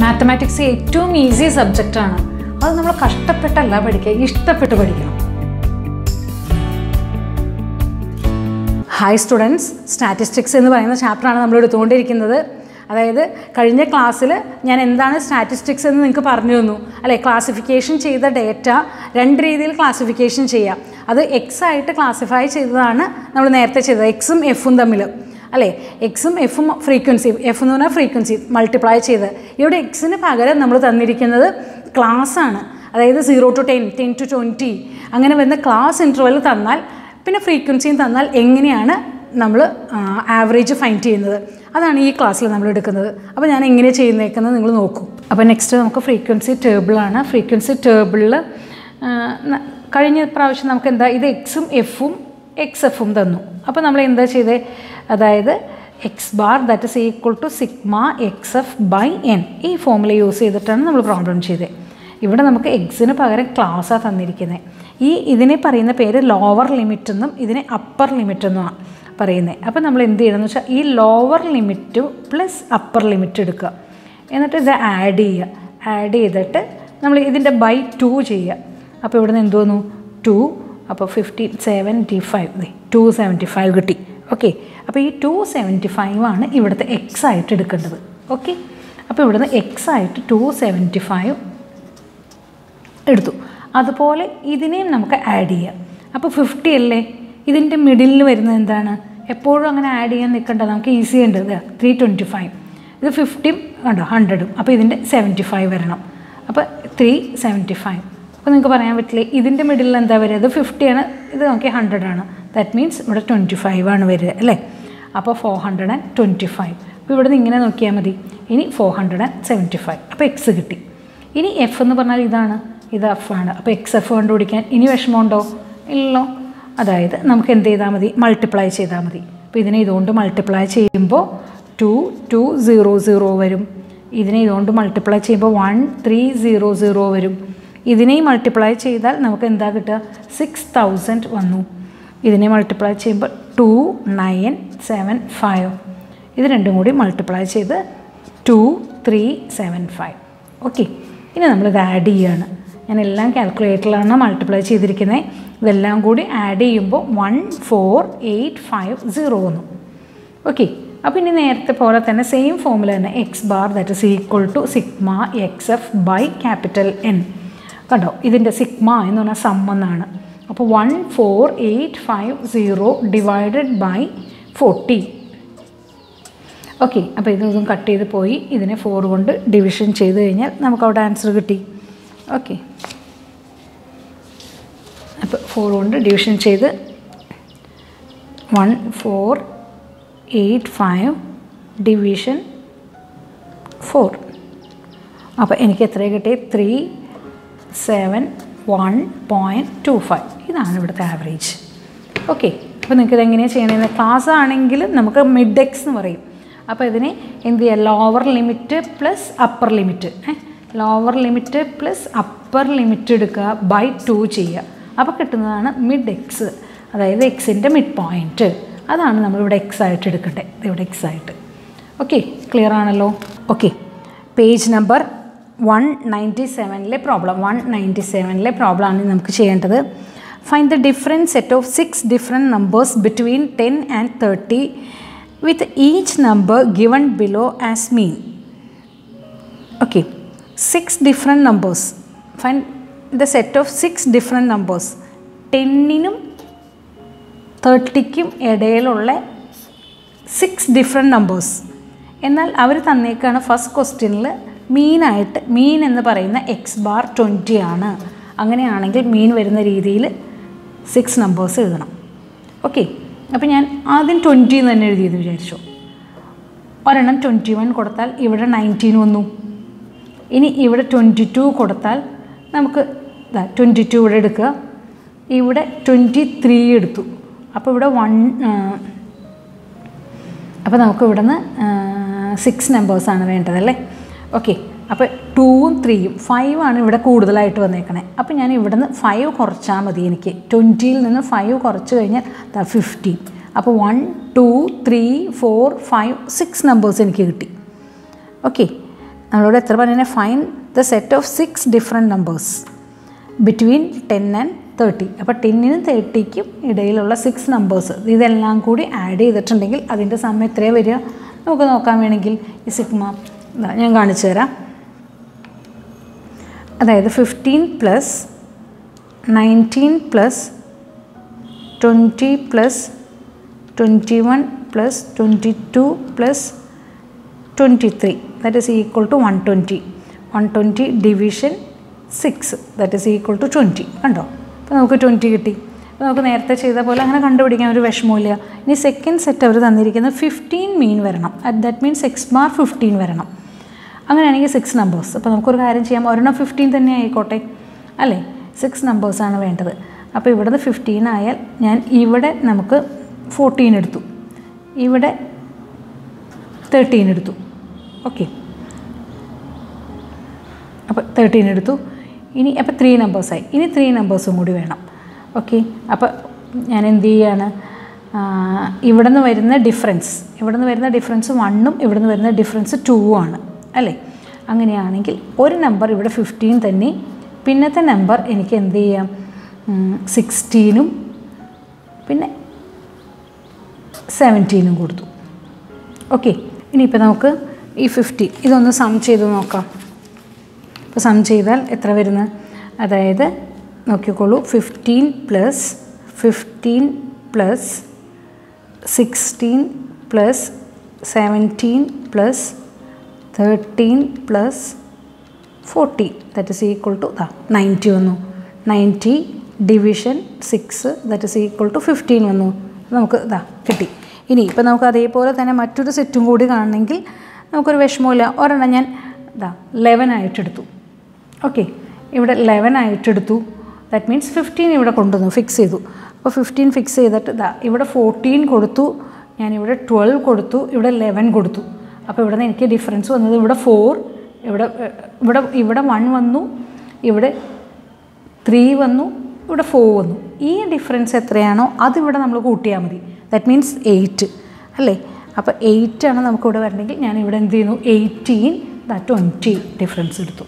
Mathematics ഏറ്റവും easy subject ആണ്. അത് നമ്മൾ കഷ്ടപ്പെട്ടല്ല പഠിക്കുക ഇഷ്ടപ്പെട്ട് പഠിക്കണം. ഹായ് സ്റ്റുഡൻസ് സ്റ്റാറ്റിസ്റ്റിക്സ് എന്ന് പറയുന്ന ചാപ്റ്ററാണ് നമ്മൾ എടുത്തുകൊണ്ടിരിക്കുന്നത്. അതായത് കഴിഞ്ഞ ക്ലാസ്സിൽ ഞാൻ എന്താണ് സ്റ്റാറ്റിസ്റ്റിക്സ് എന്ന് നിങ്ങൾക്ക് പറഞ്ഞു തന്നു. അല്ലേ ക്ലാസിഫിക്കേഷൻ ചെയ്ത ഡേറ്റ രണ്ട് രീതിയിൽ ക്ലാസിഫിക്കേഷൻ ചെയ്യാം. അത് എക്സ് ആയിട്ട് ക്ലാസിഫൈ ചെയ്തതാണ് നമ്മൾ നേരത്തെ ചെയ്തത്. എക്സും എഫും തമ്മിൽ അല്ലേ? എക്സും എഫും ഫ്രീക്വൻസി എഫ് എന്ന് പറഞ്ഞാൽ ഫ്രീക്വൻസി മൾട്ടിപ്ലൈ ചെയ്ത്. ഇവിടെ എക്സിന് പകരം നമ്മൾ തന്നിരിക്കുന്നത് ക്ലാസ്സാണ് അതായത് zero to ten ten to twenty അങ്ങനെ വരുന്ന ക്ലാസ് ഇന്റർവെൽ തന്നാൽ പിന്നെ ഫ്രീക്വൻസിയും തന്നാൽ എങ്ങനെയാണ് നമ്മൾ ആവറേജ് ഫൈൻഡ് ചെയ്യുന്നത്. അതാണ് ഈ ക്ലാസ്സിൽ നമ്മൾ എടുക്കുന്നത്. അപ്പോൾ ഞാൻ എങ്ങനെ ചെയ്യുന്നേക്കുന്നത് നിങ്ങൾ നോക്കൂ. അപ്പോൾ നെക്സ്റ്റ് നമുക്ക് ഫ്രീക്വൻസി ടേബിളാണ് ഫ്രീക്വൻസി ടേബിളിൽ കഴിഞ്ഞ പ്രാവശ്യം നമുക്ക് എന്താ ഇത് എക്സും എഫും എക്സ് എഫും തന്നു. അപ്പോൾ നമ്മൾ എന്താ ചെയ്തേ? അതായത് X bar that is equal to sigma X F by N ഈ ഫോമുല യൂസ് ചെയ്തിട്ടാണ് നമ്മൾ പ്രോബ്ലം ചെയ്തത് ഇവിടെ നമുക്ക് എക്സിന് പകരം ക്ലാസ്സാണ് തന്നിരിക്കുന്നത് ഈ ഇതിനെ പറയുന്ന പേര് ലോവർ ലിമിറ്റ് എന്നും ഇതിനെ അപ്പർ ലിമിറ്റ് എന്നുമാണ് പറയുന്നത് അപ്പോൾ നമ്മൾ എന്ത് ചെയ്യണമെന്ന് വെച്ചാൽ ഈ lower limit plus upper limit എടുക്കുക. എന്നിട്ട് ഇത് ആഡ് ചെയ്യുക. ആഡ് ചെയ്തിട്ട് നമ്മൾ ഇതിന്റെ ബൈ ടു ചെയ്യുക. അപ്പോൾ ഇവിടുന്ന് എന്ത് തോന്നു ടു അപ്പോൾ fifty seventy five two seventy five കിട്ടി. ഓക്കെ അപ്പോൾ ഈ ടു സെവന്റി ഫൈവ് ആണ് ഇവിടുത്തെ എക്സ് ആയിട്ട് എടുക്കേണ്ടത്. ഓക്കെ അപ്പോൾ ഇവിടുന്ന് എക്സ് ആയിട്ട് ടു സെവന്റി ഫൈവ് എടുത്തു. അതുപോലെ ഇതിനെയും നമുക്ക് ആഡ് ചെയ്യാം. അപ്പോൾ ഫിഫ്റ്റി അല്ലേ? ഇതിന്റെ മിഡിലിൽ വരുന്നത് എന്താണ്? എപ്പോഴും അങ്ങനെ ആഡ് ചെയ്യാൻ നിൽക്കണ്ട. നമുക്ക് ഈസി ഉണ്ട്. ഇത് ത്രീ ട്വന്റി ഫൈവ് ഇത് ഫിഫ്റ്റിയും കണ്ടോ? ഹൺഡ്രഡും അപ്പോൾ ഇതിന്റെ സെവന്റി ഫൈവ് വരണം. അപ്പോൾ ത്രീ സെവന്റി ഫൈവ് അപ്പോൾ നിങ്ങൾക്ക് പറയാൻ പറ്റില്ല ഇതിന്റെ മിഡിലിൽ എന്താ വരിക? ഇത് ഫിഫ്റ്റിയാണ് ഇത് നോക്കി ഹൺഡ്രഡ് ആണ്. ദാറ്റ് മീൻസ് ഇവിടെ ട്വന്റി ഫൈവ് ആണ് വരിക അല്ലേ? അപ്പോൾ four hundred and twenty five അപ്പോൾ ഇവിടെ നിന്ന് ഇങ്ങനെ നോക്കിയാൽ മതി. ഇനി four hundred and seventy five അപ്പോൾ എക്സ് കിട്ടി. ഇനി എഫ് എന്ന് പറഞ്ഞാൽ ഇതാണ് ഇത് എഫ് ആണ്. അപ്പോൾ എക്സ് എഫ് കണ്ടുപിടിക്കാൻ ഇനി വിഷമമുണ്ടോ? ഇല്ലല്ലോ അതായത് നമുക്ക് എന്ത് ചെയ്താൽ മതി? മൾട്ടിപ്ലൈ ചെയ്താൽ മതി. അപ്പോൾ ഇതിനെ ഇതുകൊണ്ട് മൾട്ടിപ്ലൈ ചെയ്യുമ്പോൾ ടു ടു സീറോ സീറോ വരും. ഇതിനെ ഇതുകൊണ്ട് മൾട്ടിപ്ലൈ ചെയ്യുമ്പോൾ വൺ ത്രീ സീറോ സീറോ വരും. ഇതിനെയും മൾട്ടിപ്ലൈ ചെയ്താൽ നമുക്ക് എന്താ കിട്ടുക? സിക്സ് തൗസൻഡ് വന്നു. ഇതിനെ മൾട്ടിപ്ലൈ ചെയ്യുമ്പോൾ ടു നയൻ സെവൻ ഫൈവ് ഇത് രണ്ടും കൂടി മൾട്ടിപ്ലൈ ചെയ്ത് two three seven five okay ഇനി നമ്മളിത് ആഡ് ചെയ്യുകയാണ് ഞാൻ എല്ലാം കാൽക്കുലേറ്ററിലാണ് മൾട്ടിപ്ലൈ ചെയ്തിരിക്കുന്നത് ഇതെല്ലാം കൂടി ആഡ് ചെയ്യുമ്പോൾ one four eight five zero വന്നു. ഓക്കെ അപ്പോൾ ഇനി നേരത്തെ പോലെ തന്നെ സെയിം ഫോമുല തന്നെ X bar that is equal to sigma X F by capital N കണ്ടോ? ഇതിന്റെ സിഗ്മ എന്ന് പറഞ്ഞാൽ സം എന്നാണ്. അപ്പോൾ one four eight five zero divided by forty okay അപ്പോൾ ഇതൊന്നും കട്ട് ചെയ്ത് പോയി. ഇതിനെ ഫോർ കൊണ്ട് ഡിവിഷൻ ചെയ്ത് കഴിഞ്ഞാൽ നമുക്ക് അവിടെ ആൻസർ കിട്ടി. ഓക്കെ അപ്പോൾ ഫോർ കൊണ്ട് ഡിവിഷൻ ചെയ്ത് one four eight five division four അപ്പോൾ എനിക്ക് എത്ര കിട്ടി three seven one point two five ഇതാണ് ഇവിടുത്തെ ആവറേജ് ഓക്കെ അപ്പോൾ നിങ്ങൾക്ക് ഇതെങ്ങനെയാണ് ചെയ്യണമെന്ന് ക്ലാസ് ആണെങ്കിൽ നമുക്ക് മിഡ് എക്സ് എന്ന് പറയും. അപ്പോൾ ഇതിനെ എന്ത് ചെയ്യുക lower limit plus upper limit lower limit plus upper limit എടുക്കുക ബൈ ടു ചെയ്യുക. അപ്പോൾ കിട്ടുന്നതാണ് മിഡ് എക്സ് അതായത് എക്സിന്റെ മിഡ് പോയിന്റ് അതാണ് നമ്മളിവിടെ എക്സ് ആയിട്ട് എടുക്കട്ടെ. ഇവിടെ എക്സ് ആയിട്ട്. ഓക്കെ ക്ലിയർ ആണല്ലോ? Okay page number one ninety സെവനിലെ problem one ninety സെവനിലെ പ്രോബ്ലമാണ് നമുക്ക് ചെയ്യേണ്ടത്. Find the different set of six different numbers between ten and thirty with each number given below as mean okay six different numbers fine the set of six different numbers ടെന്നിനും തേർട്ടിക്കും ഇടയിലുള്ള six different numbers എന്നാൽ അവർ തന്നേക്കാണ് first ക്വസ്റ്റ്യനിൽ മീനായിട്ട് മീൻ എന്ന് പറയുന്ന X bar twenty ആണ്. അങ്ങനെയാണെങ്കിൽ മീൻ വരുന്ന രീതിയിൽ സിക്സ് നമ്പേഴ്സ് എഴുതണം. ഓക്കെ അപ്പോൾ ഞാൻ ആദ്യം ട്വന്റി എന്ന് തന്നെ എഴുതിയെന്ന് വിചാരിച്ചു. ഒരെണ്ണം ട്വന്റി വൺ കൊടുത്താൽ ഇവിടെ നയന്റീൻ വന്നു. ഇനി ഇവിടെ ട്വന്റി ടു കൊടുത്താൽ നമുക്ക് ഇതാ ട്വന്റി ടു ഇവിടെ എടുക്കുക. ഇവിടെ ട്വന്റി ത്രീ എടുത്തു. അപ്പോൾ ഇവിടെ വൺ അപ്പോൾ നമുക്ക് ഇവിടുന്ന് സിക്സ് നമ്പേഴ്സാണ് വേണ്ടതല്ലേ ഓക്കെ അപ്പോൾ ടൂവും ത്രീയും ഫൈവ് ആണ് ഇവിടെ കൂടുതലായിട്ട് വന്നേക്കണേ. അപ്പോൾ ഞാൻ ഇവിടെ നിന്ന് ഫൈവ് കുറച്ചാൽ മതി എനിക്ക്. ട്വന്റിയിൽ നിന്ന് ഫൈവ് കുറച്ച് കഴിഞ്ഞാൽ ഫിഫ്റ്റീൻ അപ്പോൾ one two three four five six numbers എനിക്ക് കിട്ടി. ഓക്കെ നമ്മളോട് എത്ര പറഞ്ഞാൽ fine the set of six different numbers between ten and thirty അപ്പോൾ ടെന്നിനും തേർട്ടിക്കും ഇടയിലുള്ള സിക്സ് നമ്പേഴ്സ് ഇതെല്ലാം കൂടി ആഡ് ചെയ്തിട്ടുണ്ടെങ്കിൽ അതിന്റെ സമയം എത്രയാണ് വരിക? നമുക്ക് നോക്കാൻ വേണമെങ്കിൽ. ഈ സിഗ്മ ഞാൻ കാണിച്ചു തരാം. അതായത് fifteen plus nineteen plus twenty plus twenty one plus twenty two plus twenty three that is equal to one twenty one twenty division six that is equal to twenty കണ്ടോ? അപ്പോൾ നമുക്ക് ട്വന്റി കിട്ടി. അപ്പോൾ നമുക്ക് നേരത്തെ ചെയ്ത പോലെ അങ്ങനെ കണ്ടുപിടിക്കാൻ ഒരു വിഷമമില്ല ഇനി സെക്കൻഡ് സെറ്റ് അവർ തന്നിരിക്കുന്നത് ഫിഫ്റ്റീൻ മീൻ വരണം. At that means X bar fifteen വരണം. അങ്ങനെയാണെങ്കിൽ സിക്സ് നമ്പേഴ്സ് അപ്പോൾ നമുക്കൊരു കാര്യം ചെയ്യാം. ഒരെണ്ണം ഫിഫ്റ്റീൻ തന്നെ ആയിക്കോട്ടെ. അല്ലേ? സിക്സ് നമ്പേഴ്സാണ് വേണ്ടത്. അപ്പോൾ ഇവിടുന്ന് ഫിഫ്റ്റീൻ ആയാൽ ഞാൻ ഇവിടെ നമുക്ക് ഫോർട്ടീൻ എടുത്തു. ഇവിടെ തേർട്ടീൻ എടുത്തു. ഓക്കെ അപ്പോൾ തേർട്ടീൻ എടുത്തു. ഇനി അപ്പോൾ ത്രീ നമ്പേഴ്സായി ഇനി ത്രീ നമ്പേഴ്സും കൂടി വേണം. ഓക്കെ അപ്പോൾ ഞാൻ എന്ത് ചെയ്യാണ്? ഇവിടെ നിന്ന് വരുന്ന ഡിഫറൻസ് ഇവിടെ നിന്ന് വരുന്ന ഡിഫറൻസ് വണ്ണും ഇവിടെ നിന്ന് വരുന്ന ഡിഫറൻസ് ടൂവും ആണ്. അല്ലേ? അങ്ങനെയാണെങ്കിൽ ഒരു നമ്പർ ഇവിടെ ഫിഫ്റ്റീൻ തന്നെ. പിന്നത്തെ നമ്പർ എനിക്ക് എന്ത് ചെയ്യാം? സിക്സ്റ്റീനും പിന്നെ സെവന്റീനും കൊടുത്തു. ഓക്കെ ഇനിയിപ്പോൾ നമുക്ക് ഈ ഫിഫ്റ്റി ഇതൊന്ന് സം ചെയ്ത് നോക്കാം. ഇപ്പോൾ സം ചെയ്താൽ എത്ര വരുന്നത്? അതായത് നോക്കിക്കോളൂ fifteen plus fifteen plus sixteen plus seventeen plus thirteen plus forty that is equal to ഇതാ നയന്റി വന്നു. Ninety division six that is equal to fifteen വന്നു. നമുക്ക് ഇതാ കിട്ടി. ഇനി ഇപ്പം നമുക്ക് അതേപോലെ തന്നെ മറ്റൊരു സെറ്റും കൂടി കാണണമെങ്കിൽ നമുക്കൊരു വിഷമമില്ല ഒരെണ്ണം ഞാൻ ഇതാ ലെവൻ ആയിട്ടെടുത്തു. ഓക്കെ ഇവിടെ ലെവൻ ആയിട്ടെടുത്തു. ദാറ്റ് മീൻസ് ഫിഫ്റ്റീൻ ഇവിടെ കൊണ്ടുവന്നു ഫിക്സ് ചെയ്തു. അപ്പോൾ ഫിഫ്റ്റീൻ ഫിക്സ് ചെയ്തിട്ട് ഇതാ ഇവിടെ ഫോർട്ടീൻ കൊടുത്തു. ഞാനിവിടെ ട്വൽവ് കൊടുത്തു. ഇവിടെ ലെവൻ കൊടുത്തു. അപ്പോൾ ഇവിടെ നിന്ന് എനിക്ക് ഡിഫറൻസ് വന്നത് ഇവിടെ ഫോർ ഇവിടെ ഇവിടെ ഇവിടെ വൺ വന്നു ഇവിടെ ത്രീ വന്നു ഇവിടെ ഫോർ വന്നു. ഈ ഡിഫറൻസ് എത്രയാണോ അതിവിടെ നമ്മൾ കൂട്ടിയാൽ മതി. ദാറ്റ് മീൻസ് എയ്റ്റ് അല്ലേ? അപ്പോൾ എയ്റ്റ് ആണ് നമുക്കിവിടെ വരണമെങ്കിൽ ഞാൻ ഇവിടെ എന്ത് ചെയ്യുന്നു? എയ്റ്റീൻ ദാറ്റ് ട്വന്റി ഡിഫറൻസ് എടുത്തു.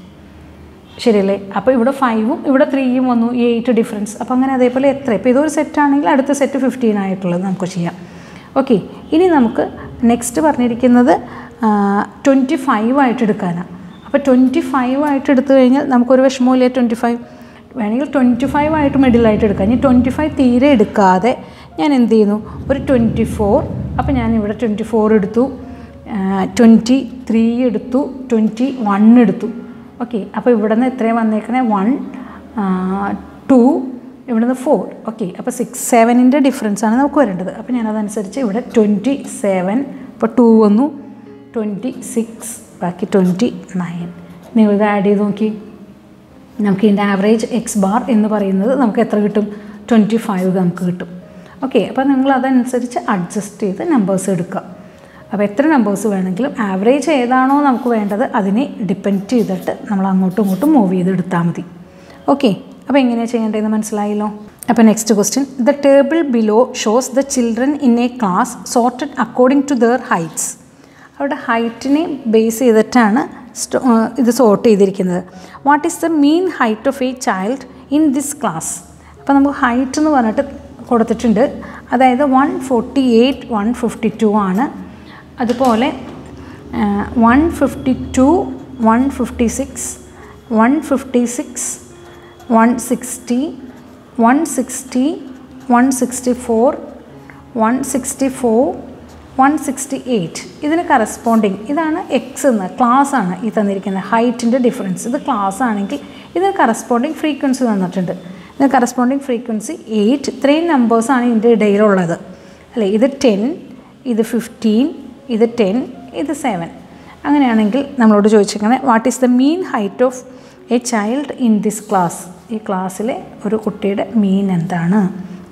ശരിയല്ലേ? അപ്പോൾ ഇവിടെ ഫൈവും ഇവിടെ ത്രീയും വന്നു. ഈ എയ്റ്റ് ഡിഫറൻസ് അപ്പോൾ അങ്ങനെ അതേപോലെ എത്ര? ഇപ്പോൾ ഇതൊരു സെറ്റാണെങ്കിൽ അടുത്ത സെറ്റ് ഫിഫ്റ്റീൻ ആയിട്ടുള്ളത് നമുക്ക് ചെയ്യാം. ഓക്കെ ഇനി നമുക്ക് നെക്സ്റ്റ് പറഞ്ഞിരിക്കുന്നത് ട്വന്റി ഫൈവ് ആയിട്ട് എടുക്കാനാണ് അപ്പോൾ ട്വന്റി ഫൈവ് ആയിട്ട് എടുത്തു കഴിഞ്ഞാൽ നമുക്കൊരു വിഷമമില്ല ട്വന്റി ഫൈവ് വേണമെങ്കിൽ ട്വന്റി ഫൈവ് ആയിട്ട് മിഡിലായിട്ട് എടുക്കാം. ഇനി ട്വന്റി ഫൈവ് തീരെ എടുക്കാതെ ഞാൻ എന്ത് ചെയ്യുന്നു? ഒരു ട്വന്റി ഫോർ അപ്പോൾ ഞാൻ ഇവിടെ ട്വന്റി ഫോർ എടുത്തു. ട്വന്റി ത്രീ എടുത്തു. ട്വന്റി വൺ എടുത്തു. ഓക്കെ അപ്പോൾ ഇവിടെ നിന്ന് എത്രയും വന്നേക്കണേ? വൺ ടു ഇവിടുന്ന് ഫോർ ഓക്കെ അപ്പോൾ സിക്സ് സെവനിന്റെ ഡിഫറൻസ് ആണ് നമുക്ക് വരേണ്ടത്. അപ്പോൾ ഞാനതനുസരിച്ച് ഇവിടെ ട്വന്റി സെവൻ ഇപ്പോൾ ടു വന്നു. ട്വന്റി സിക്സ് ബാക്കി ട്വന്റി നയൻ നിങ്ങൾ ആഡ് ചെയ്ത് നോക്കി. നമുക്ക് ഇതിന്റെ ആവറേജ് എക്സ് ബാർ എന്ന് പറയുന്നത് നമുക്ക് എത്ര കിട്ടും? ട്വന്റി ഫൈവ് നമുക്ക് കിട്ടും. ഓക്കെ അപ്പോൾ നിങ്ങൾ അതനുസരിച്ച് അഡ്ജസ്റ്റ് ചെയ്ത് നമ്പേഴ്സ് എടുക്കുക. അപ്പോൾ എത്ര നമ്പേഴ്സ് വേണമെങ്കിലും ആവറേജ് ഏതാണോ നമുക്ക് വേണ്ടത് അതിനെ ഡിപ്പെൻഡ് ചെയ്തിട്ട് നമ്മൾ അങ്ങോട്ടും ഇങ്ങോട്ടും മൂവ് ചെയ്ത് ചെയ്തെടുത്താൽ മതി. ഓക്കെ അപ്പോൾ എങ്ങനെയാണ് ചെയ്യേണ്ടതെന്ന് മനസ്സിലായല്ലോ? അപ്പോൾ next question the table below shows the children in a class sorted according to their heights അവരുടെ ഹൈറ്റിനെ ബേസ് ചെയ്തിട്ടാണ് ഇത് സോർട്ട് ചെയ്തിരിക്കുന്നത്. What is the mean height of a child in this class അപ്പോൾ നമുക്ക് ഹൈറ്റ് എന്ന് പറഞ്ഞിട്ട് കൊടുത്തിട്ടുണ്ട്. അതായത് one forty eight one fifty two ആണ്. അതുപോലെ one fifty two one fifty six one fifty six one sixty one sixty one sixty four one sixty four one sixty eight ഇതിന് corresponding ഇതാണ് എക്സ് എന്ന് class ആണ് ഈ തന്നിരിക്കുന്നത്. ഹൈറ്റിന്റെ difference ഇത് class ആണെങ്കിൽ ഇതിന് കറസ്പോണ്ടിങ് ഫ്രീക്വൻസി തന്നിട്ടുണ്ട് ഇതിന് കറസ്പോണ്ടിങ് ഫ്രീക്വൻസി എയ്റ്റ് ഇത്രയും നമ്പേഴ്സാണ് ഇതിന്റെ ഇടയിലുള്ളത്. അല്ലേ? ഇത് ടെൻ ഇത് ഫിഫ്റ്റീൻ ഇത് ടെൻ ഇത് സെവൻ അങ്ങനെയാണെങ്കിൽ നമ്മളോട് ചോദിച്ചിരിക്കുന്നത് what is the mean height of a child in this class ഈ ക്ലാസ്സിലെ ഒരു കുട്ടിയുടെ മീൻ എന്താണ്?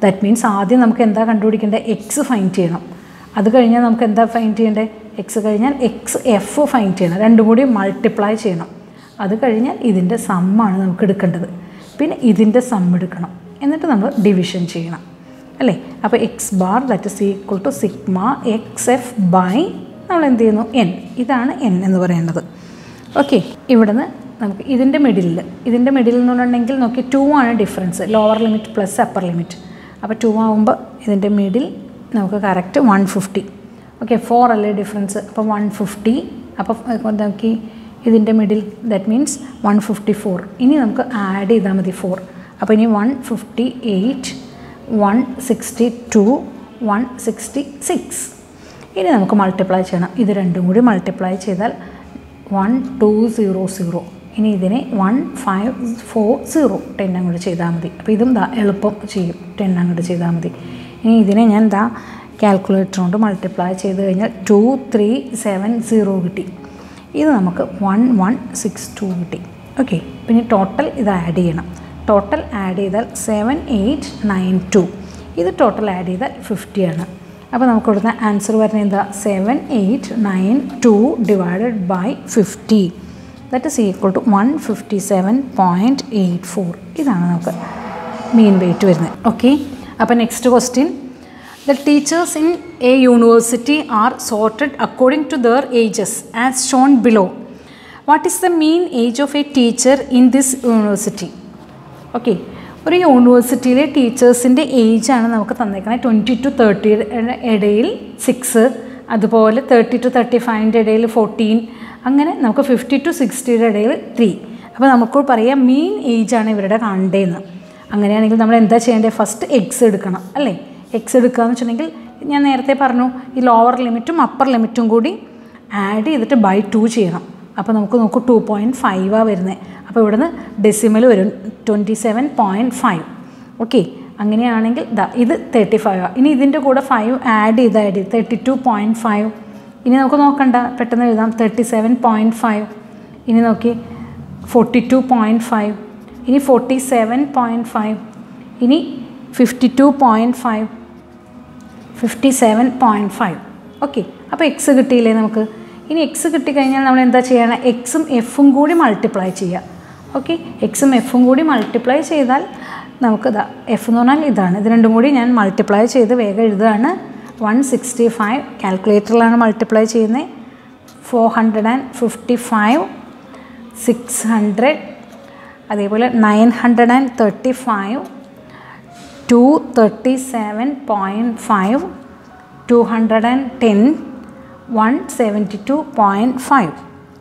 ദാറ്റ് മീൻസ് ആദ്യം നമുക്ക് എന്താ കണ്ടുപിടിക്കേണ്ടത്? എക്സ് ഫൈൻഡ് ചെയ്യണം. അത് കഴിഞ്ഞാൽ നമുക്ക് എന്താ ഫൈൻഡ് ചെയ്യേണ്ടത് എക്സ് കഴിഞ്ഞാൽ എക്സ് എഫ് ഫൈൻഡ് ചെയ്യണം. രണ്ടും കൂടി മൾട്ടിപ്ലൈ ചെയ്യണം. അത് കഴിഞ്ഞാൽ ഇതിന്റെ സമ്മാണ് നമുക്ക് എടുക്കേണ്ടത്. പിന്നെ ഇതിന്റെ സം എടുക്കണം. എന്നിട്ട് നമ്മൾ ഡിവിഷൻ ചെയ്യണം. അല്ലേ? അപ്പോൾ X bar that is equal to sigma X F by നമ്മൾ എന്ത് ചെയ്യുന്നു? എൻ ഇതാണ് എൻ എന്ന് പറയേണ്ടത്. ഓക്കെ ഇവിടുന്ന് നമുക്ക് ഇതിന്റെ മിഡിലിൽ ഇതിന്റെ മിഡിലിൽ എന്ന് പറഞ്ഞിട്ടുണ്ടെങ്കിൽ നോക്കി ടു ആണ് difference lower limit plus upper limit അപ്പോൾ ടു ആകുമ്പോൾ ഇതിന്റെ മിഡിൽ നമുക്ക് correct one fifty okay four അല്ലേ ഡിഫറൻസ് അപ്പോൾ വൺ ഫിഫ്റ്റി അപ്പോൾ നോക്കി ഇതിന്റെ middle that means one fifty four ഇനി നമുക്ക് ആഡ് ചെയ്താൽ മതി ഫോർ അപ്പോൾ ഇനി one fifty eight one sixty two one sixty six ഇനി നമുക്ക് മൾട്ടിപ്ലൈ ചെയ്യണം. ഇത് രണ്ടും കൂടി മൾട്ടിപ്ലൈ ചെയ്താൽ വൺ ടു സീറോ സീറോ ഇനി ഇതിനെ one five four zero ten അങ്ങോട്ട് ചെയ്താൽ മതി. അപ്പോൾ ഇതും എളുപ്പം ചെയ്യും. ടെൻ അങ്ങോട്ട് ചെയ്താൽ മതി. ഇനി ഇതിനെ ഞാൻ എന്താ കാൽക്കുലേറ്റർ കൊണ്ട് മൾട്ടിപ്ലൈ ചെയ്ത് കഴിഞ്ഞാൽ ടു ത്രീ സെവൻ സീറോ കിട്ടി. ഇത് നമുക്ക് വൺ വൺ സിക്സ് ടു കിട്ടി. ഓക്കെ പിന്നെ ടോട്ടൽ ഇത് ആഡ് ചെയ്യണം. ടോട്ടൽ ആഡ് ചെയ്താൽ സെവൻ എയ്റ്റ് നയൻ ടു ഇത് ടോട്ടൽ ആഡ് ചെയ്താൽ ഫിഫ്റ്റിയാണ് അപ്പോൾ നമുക്ക് ഇവിടുന്ന് ആൻസർ വരുന്നത് എന്താ? Seven eight nine two divided by fifty that is equal to one fifty seven point eight four ഇതാണ് നമുക്ക് മീൻ വെയിറ്റ് വരുന്നത്. ഓക്കെ അപ്പോൾ next question the teachers in a university are sorted according to their ages as shown below what is the main age of a teacher in this university okay ഒരു യൂണിവേഴ്സിറ്റിയിലെ ടീച്ചേഴ്സിന്റെ ഏജാണ് നമുക്ക് തന്നേക്കുന്നത് twenty two തേർട്ടിയുടെ ഇടയിൽ six അതുപോലെ thirty two thirty ഫൈവിന്റെ ഇടയിൽ fourteen അങ്ങനെ നമുക്ക് fifty to സിക്സ്റ്റിയുടെ ഇടയിൽ three അപ്പോൾ നമുക്ക് പറയാം മീൻ ഏജാണ് ഇവരുടെ കാണേണ്ടതെന്ന് അങ്ങനെയാണെങ്കിൽ നമ്മൾ എന്താ ചെയ്യേണ്ടത്? ഫസ്റ്റ് എഗ്സ് എടുക്കണം അല്ലേ? എക്സ് എടുക്കുക എന്ന് വെച്ചിട്ടുണ്ടെങ്കിൽ ഞാൻ നേരത്തെ പറഞ്ഞു ഈ ലോവർ ലിമിറ്റും അപ്പർ ലിമിറ്റും കൂടി ആഡ് ചെയ്തിട്ട് ബൈ ടു ചെയ്യണം. അപ്പോൾ നമുക്ക് നോക്കൂ ടു പോയിന്റ് ഫൈവാണ് വരുന്നത് അപ്പോൾ ഇവിടുന്ന് ഡെസിമൽ വരും twenty seven point five okay അങ്ങനെയാണെങ്കിൽ ദാ ഇത് തേർട്ടി ഫൈവ് ഇനി ഇതിന്റെ കൂടെ ഫൈവ് ആഡ് ചെയ്ത് ആഡ് ചെയ്ത് തേർട്ടി ടു പോയിന്റ് ഫൈവ് ഇനി നമുക്ക് നോക്കണ്ട പെട്ടെന്ന് എഴുതാം. തേർട്ടി സെവൻ പോയിന്റ് ഫൈവ് ഇനി നോക്കി ഫോർട്ടി ടു പോയിന്റ് ഫൈവ് ഇനി ഫോർട്ടി സെവൻ പോയിന്റ് ഫൈവ് ഇനി fifty two point five fifty seven point five okay അപ്പോൾ എക്സ് കിട്ടിയില്ലേ നമുക്ക്? ഇനി എക്സ് കിട്ടിക്കഴിഞ്ഞാൽ നമ്മൾ എന്താ ചെയ്യണം? എക്സും എഫും കൂടി മൾട്ടിപ്ലൈ ചെയ്യുക ഓക്കെ എക്സും എഫും കൂടി മൾട്ടിപ്ലൈ ചെയ്താൽ നമുക്ക് ഇതാ എഫ് എന്ന് പറഞ്ഞാൽ ഇതാണ്. ഇത് രണ്ടും കൂടി ഞാൻ മൾട്ടിപ്ലൈ ചെയ്ത് വേഗം എഴുതുകയാണ്. വൺ സിക്സ്റ്റി ഫൈവ് കാൽക്കുലേറ്ററിലാണ് മൾട്ടിപ്ലൈ ചെയ്യുന്നത് four hundred and fifty five six hundred അതേപോലെ nine hundred and thirty five two thirty seven point five two hundred and ten one seventy two point five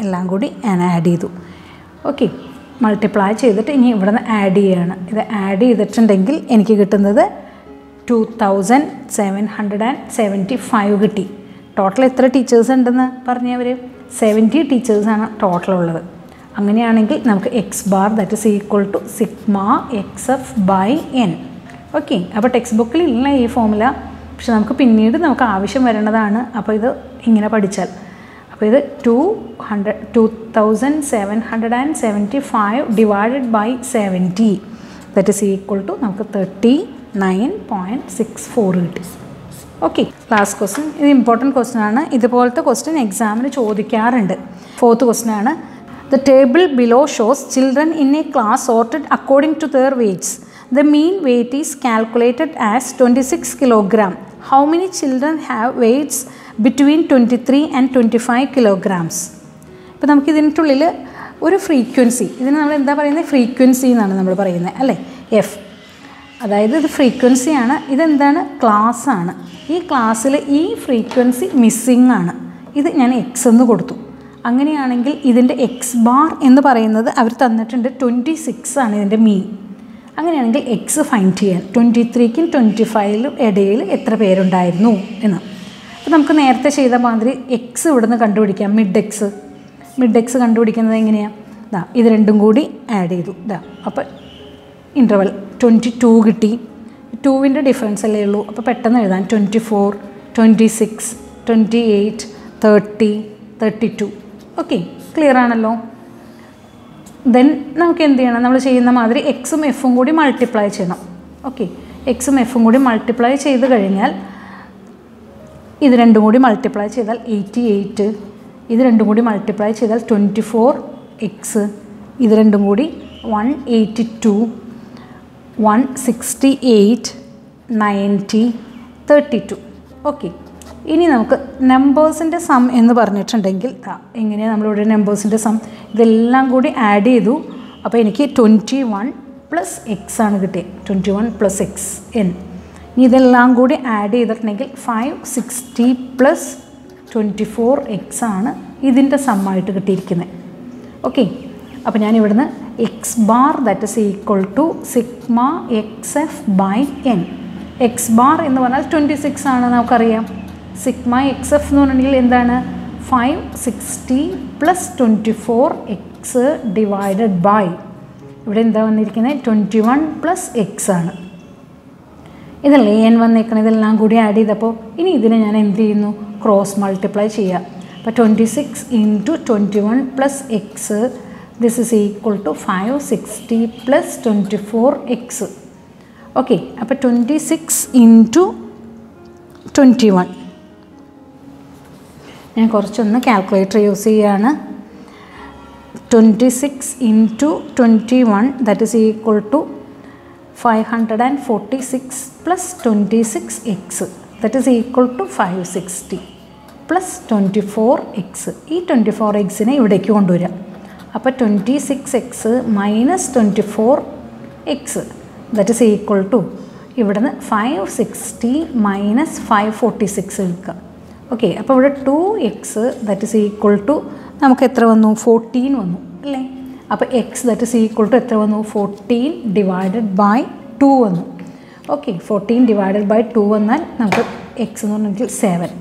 എല്ലാം കൂടി ഞാൻ add ചെയ്തു. Okay multiply ചെയ്തിട്ട് ഇനി ഇവിടെ നിന്ന് ആഡ് ചെയ്യുകയാണ് ഇത് ആഡ് ചെയ്തിട്ടുണ്ടെങ്കിൽ എനിക്ക് കിട്ടുന്നത് two thousand seven hundred and seventy five കിട്ടി. ടോട്ടൽ എത്ര ടീച്ചേഴ്സ് ഉണ്ടെന്ന് പറഞ്ഞവർ സെവന്റി ടീച്ചേഴ്സാണ് ടോട്ടൽ ഉള്ളത്. അങ്ങനെയാണെങ്കിൽ നമുക്ക് X bar that is equal to sigma X F by N okay അപ്പോൾ ടെക്സ്റ്റ് ബുക്കിൽ ഇല്ല ഈ ഫോമുല പക്ഷെ നമുക്ക് പിന്നീട് നമുക്ക് ആവശ്യം വരേണ്ടതാണ് അപ്പോൾ ഇത് ഇങ്ങനെ പഠിച്ചാൽ. അപ്പോൾ ഇത് two hundred to thousand seven hundred and seventy five divided by seventy that is equal to നമുക്ക് thirty nine point six four കിട്ടി. ഓക്കെ ലാസ്റ്റ് ക്വസ്റ്റ്യൻ ഇത് ഇമ്പോർട്ടന്റ് ക്വസ്റ്റ്യൻ ആണ്. ഇതുപോലത്തെ ക്വസ്റ്റ്യൻ എക്സാമിന് ചോദിക്കാറുണ്ട്. ഫോർത്ത് ക്വസ്റ്റ്യൻ ആണ്. The table below shows children in a class sorted according to their weights The mean weight is calculated as 26 many How many children have weights between 23 and 25 kilograms? ഇപ്പോൾ നമുക്ക് ഇതിനുള്ളിൽ ഒരു frequency ഇതിന് നമ്മൾ എന്താ പറയുന്നത്? Frequency എന്നാണ് നമ്മൾ പറയുന്നത് അല്ലേ? എഫ് അതായത് ഇത് ഫ്രീക്വൻസിയാണ് ഇതെന്താണ്? ക്ലാസ് ആണ്. ഈ ക്ലാസ്സിൽ ഈ ഫ്രീക്വൻസി മിസ്സിംഗ് ആണ്. ഇത് ഞാൻ എക്സ് എന്ന് കൊടുത്തു. അങ്ങനെയാണെങ്കിൽ ഇതിന്റെ എക്സ് ബാർ എന്ന് പറയുന്നത് അവർ തന്നിട്ടുണ്ട് ട്വന്റി സിക്സ് ആണ് ഇതിന്റെ മീൻ അങ്ങനെയാണെങ്കിൽ എക്സ് ഫൈൻഡ് ചെയ്യാൻ ട്വന്റി ത്രീക്കും ട്വന്റി ഫൈവിലും ഇടയിൽ എത്ര പേരുണ്ടായിരുന്നു എന്ന്. അപ്പോൾ നമുക്ക് നേരത്തെ ചെയ്ത മാതിരി എക്സ് ഇവിടുന്ന് കണ്ടുപിടിക്കാം. മിഡ് എക്സ് മിഡ് എക്സ് കണ്ടുപിടിക്കുന്നത് എങ്ങനെയാണ് ഇതാ ഇത് രണ്ടും കൂടി ആഡ് ചെയ്തു. ഇതാ അപ്പോൾ ഇന്റർവൽ ട്വന്റി ടു കിട്ടി. ടൂവിന്റെ ഡിഫറൻസ് അല്ലേ ഉള്ളൂ. അപ്പോൾ പെട്ടെന്ന് എഴുതാൻ twenty four twenty six twenty eight thirty thirty two okay clear ആണല്ലോ. ദെൻ നമുക്ക് എന്ത് ചെയ്യണം? നമ്മൾ ചെയ്യുന്ന മാതിരി എക്സും എഫും കൂടി മൾട്ടിപ്ലൈ ചെയ്യണം. ഓക്കെ എക്സും എഫും കൂടി മൾട്ടിപ്ലൈ ചെയ്ത് കഴിഞ്ഞാൽ ഇത് രണ്ടും കൂടി മൾട്ടിപ്ലൈ ചെയ്താൽ എയ്റ്റി എയ്റ്റ് ഇത് രണ്ടും കൂടി മൾട്ടിപ്ലൈ ചെയ്താൽ ട്വന്റി ഫോർ എക്സ് ഇത് രണ്ടും കൂടി one eighty two one sixty eight ninety thirty two okay ഇനി നമുക്ക് നമ്പേഴ്സിന്റെ സം എന്ന് പറഞ്ഞിട്ടുണ്ടെങ്കിൽ എങ്ങനെയാണ് നമ്മളിവിടെ നമ്പേഴ്സിന്റെ സം ഇതെല്ലാം കൂടി ആഡ് ചെയ്തു. അപ്പോൾ എനിക്ക് ട്വന്റി വൺ പ്ലസ് എക്സ് ആണ് കിട്ടിയത് twenty one plus X N ഇനി ഇതെല്ലാം കൂടി ആഡ് ചെയ്തിട്ടുണ്ടെങ്കിൽ five sixty plus twenty four X ആണ് ഇതിന്റെ സമ്മായിട്ട് കിട്ടിയിരിക്കുന്നത് ഓക്കെ അപ്പോൾ ഞാൻ ഇവിടുന്ന് X bar that is equal to sigma X F by N X bar എന്ന് പറഞ്ഞാൽ ട്വന്റി സിക്സ് ആണ് നമുക്കറിയാം. സിഗ്മ എക്സ് എഫ് എന്ന് പറഞ്ഞിട്ടുണ്ടെങ്കിൽ എന്താണ്? Five sixty plus twenty four X divided by ഇവിടെ എന്താ വന്നിരിക്കുന്നത്? ട്വന്റി വൺ പ്ലസ് എക്സ് ആണ്. ഇതല്ലേ എൻ വന്നേക്കണം ഇതെല്ലാം കൂടി ആഡ് ചെയ്തപ്പോൾ ഇനി ഇതിനെ ഞാൻ എന്ത് ചെയ്യുന്നു? ക്രോസ് മൾട്ടിപ്ലൈ ചെയ്യുക. അപ്പോൾ twenty six into twenty one plus X this is equal to five sixty plus twenty four X okay അപ്പോൾ twenty six into twenty one ഞാൻ കുറച്ചൊന്ന് കാൽക്കുലേറ്റർ യൂസ് ചെയ്യുകയാണ് twenty six into twenty one that is equal to five hundred and forty six plus twenty six X that is equal to five sixty plus twenty four X ഈ twenty four എക്സിനെ ഇവിടേക്ക് കൊണ്ടുവരാം. അപ്പോൾ twenty six X minus twenty four X that is equal to ഇവിടുന്ന് five sixty minus five forty six എടുക്കുക. Okay അപ്പോൾ ഇവിടെ two X that is equal to നമുക്ക് എത്ര വന്നു? ഫോർട്ടീൻ വന്നു അല്ലേ? അപ്പോൾ X that is equal to എത്ര വന്നു? ഫോർട്ടീൻ ഡിവൈഡഡ് ബൈ ടു വന്നു. Okay fourteen divided by two വന്നാൽ നമുക്ക് എക്സ് എന്ന് പറഞ്ഞെങ്കിൽ സെവൻ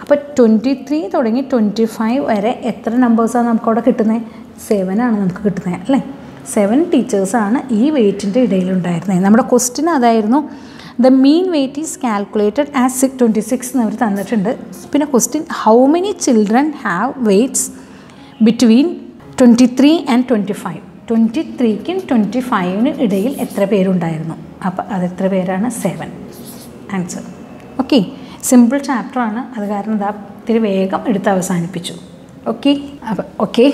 അപ്പോൾ ട്വന്റി ത്രീ തുടങ്ങി ട്വന്റി ഫൈവ് വരെ എത്ര നമ്പേഴ്സാണ് നമുക്കവിടെ കിട്ടുന്നത്? സെവനാണ് നമുക്ക് കിട്ടുന്നത് അല്ലേ? സെവൻ ടീച്ചേഴ്സാണ് ഈ വെയിറ്റിന്റെ ഇടയിലുണ്ടായിരുന്നത് നമ്മുടെ ക്വസ്റ്റ്യൻ അതായിരുന്നു the mean weight is calculated as six twenty six എന്ന് അവർ തന്നിട്ടുണ്ട്. പിന്നെ question how many children have weights between twenty three and twenty five twenty ത്രീക്കും twenty ഫൈവിനും ഇടയിൽ എത്ര പേരുണ്ടായിരുന്നു? അപ്പോൾ അത് എത്ര പേരാണ്? സെവൻ ആൻസർ ഓക്കെ സിമ്പിൾ ചാപ്റ്ററാണ് അത് കാരണം ഇതാ ഇത്തിരി വേഗം എടുത്ത് അവസാനിപ്പിച്ചു. ഓക്കെ അപ്പം ഓക്കെ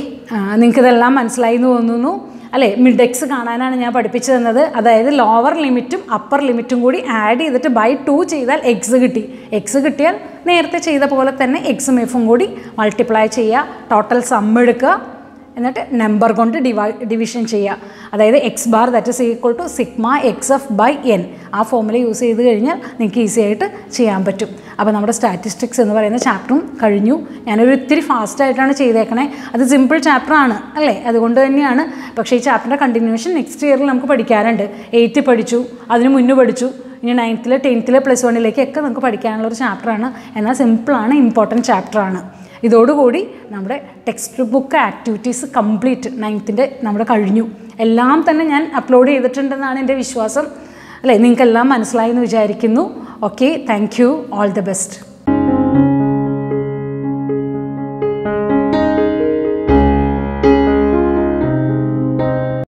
നിങ്ങൾക്കിതെല്ലാം മനസ്സിലായി എന്ന് തോന്നുന്നു. അല്ലേ? മിഡെക്സ് കാണാനാണ് ഞാൻ പഠിപ്പിച്ചു തന്നത് അതായത് ലോവർ ലിമിറ്റും അപ്പർ ലിമിറ്റും കൂടി ആഡ് ചെയ്തിട്ട് ബൈ ടു ചെയ്താൽ എക്സ് കിട്ടി. എക്സ് കിട്ടിയാൽ നേരത്തെ ചെയ്ത പോലെ തന്നെ എക്സും എഫും കൂടി മൾട്ടിപ്ലൈ ചെയ്യുക. ടോട്ടൽ സം എടുക്കുക. എന്നിട്ട് നമ്പർ കൊണ്ട് ഡിവൈ ഡിവിഷൻ ചെയ്യുക. അതായത് X bar that is equal to sigma X F by N ആ ഫോമുല യൂസ് ചെയ്ത് കഴിഞ്ഞാൽ നിങ്ങൾക്ക് ഈസി ആയിട്ട് ചെയ്യാൻ പറ്റും. അപ്പോൾ നമ്മുടെ സ്റ്റാറ്റിസ്റ്റിക്സ് എന്ന് പറയുന്ന ചാപ്റ്ററും കഴിഞ്ഞു. ഞാനൊരു ഇത്തിരി ഫാസ്റ്റായിട്ടാണ് ചെയ്തേക്കണേ. അത് സിമ്പിൾ ചാപ്റ്ററാണ് അല്ലേ? അതുകൊണ്ട് തന്നെയാണ്. പക്ഷേ ഈ ചാപ്റ്ററിന്റെ കണ്ടിന്യൂഷൻ നെക്സ്റ്റ് ഇയറിൽ നമുക്ക് പഠിക്കാനുണ്ട്. എയ്ത്ത് പഠിച്ചു അതിന് മുന്നേ പഠിച്ചു. ഇനി നയൻത്തിൽ ടെൻത്തിൽ പ്ലസ് വണ്ണിലേക്കൊക്കെ നമുക്ക് പഠിക്കാനുള്ള ഒരു ചാപ്റ്ററാണ് എന്നാൽ സിമ്പിളാണ് ഇമ്പോർട്ടന്റ് ചാപ്റ്ററാണ് ഇതോടുകൂടി നമ്മുടെ ടെക്സ്റ്റ് ബുക്ക് ആക്ടിവിറ്റീസ് കംപ്ലീറ്റ് നയൻത്തിന്റെ നമ്മുടെ കഴിഞ്ഞു. എല്ലാം തന്നെ ഞാൻ അപ്ലോഡ് ചെയ്തിട്ടുണ്ടെന്നാണ് എന്റെ വിശ്വാസം. അല്ലേ? നിങ്ങൾക്കെല്ലാം മനസ്സിലായി എന്ന് വിചാരിക്കുന്നു. Okay thank you. All the best.